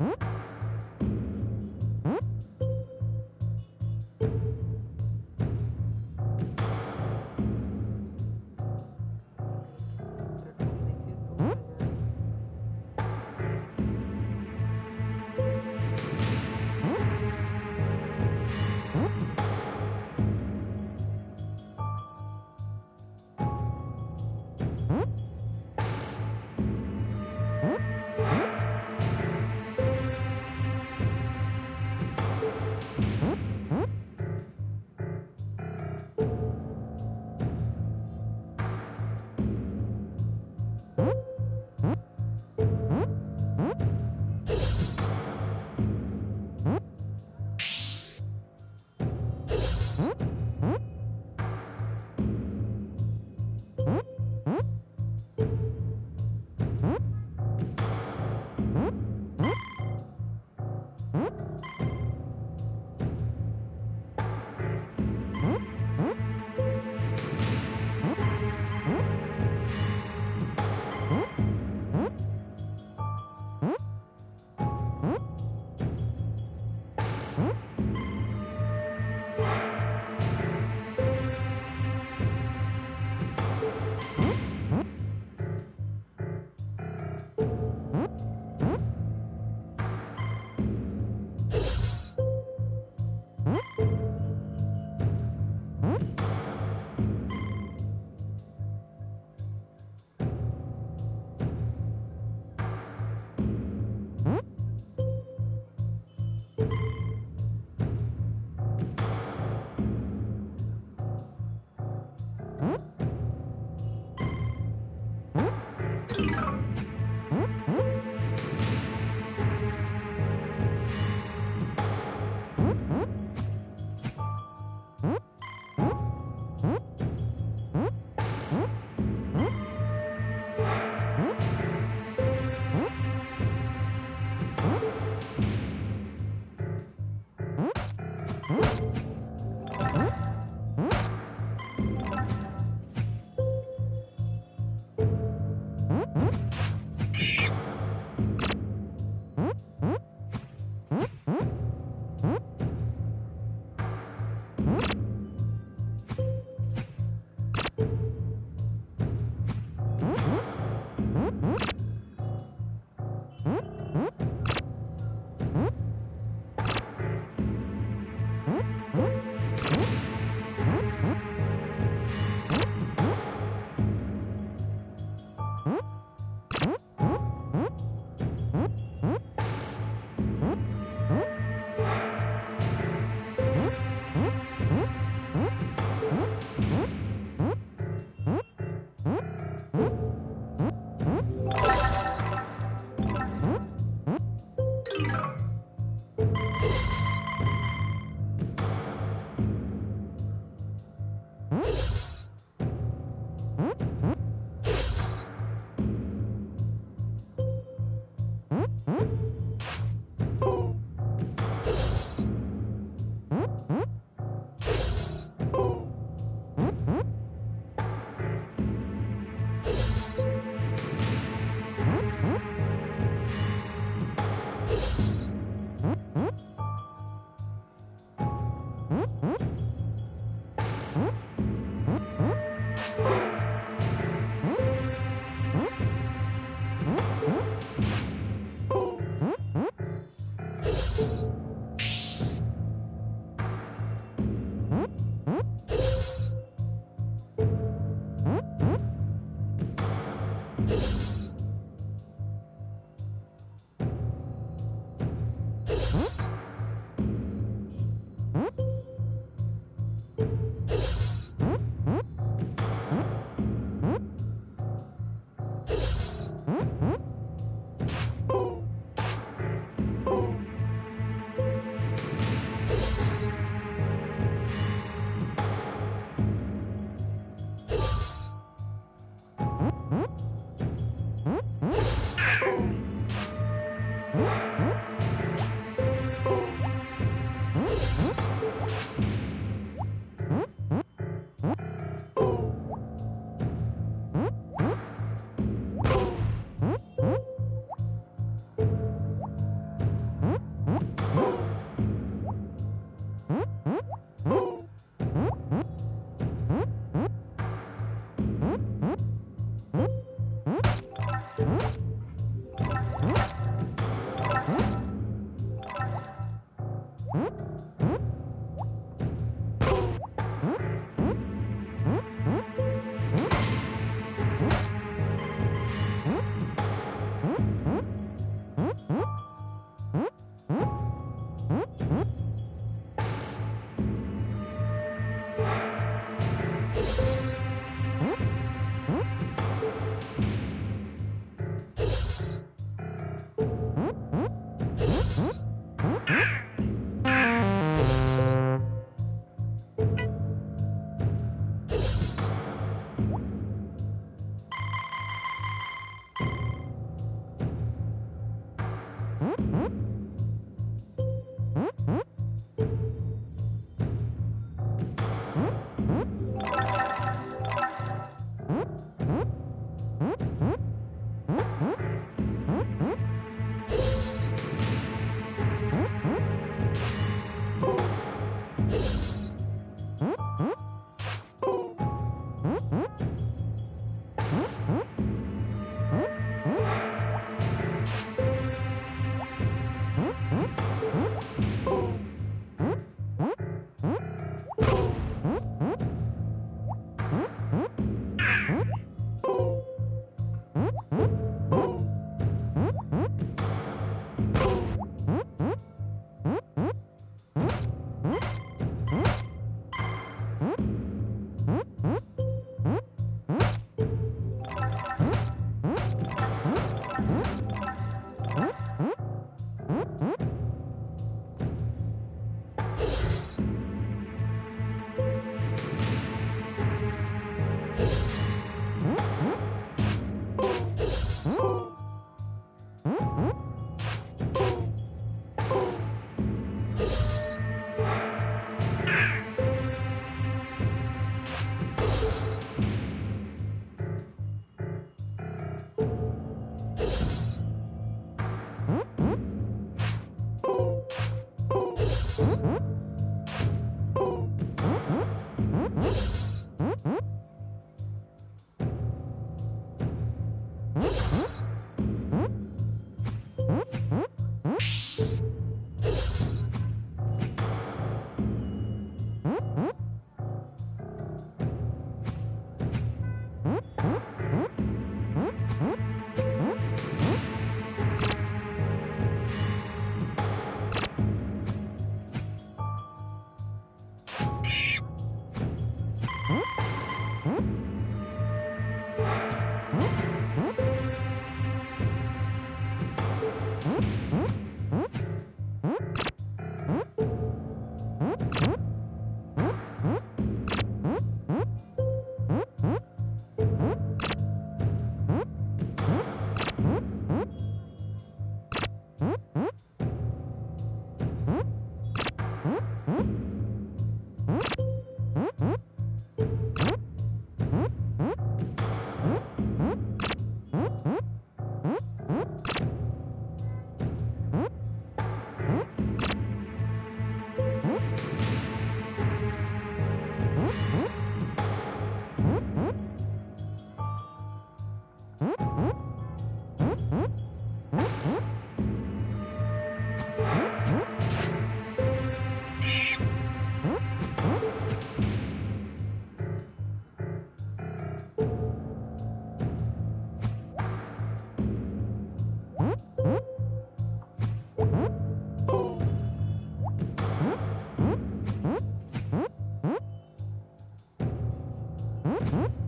Mm-hmm. Whoop. Mm-hmm.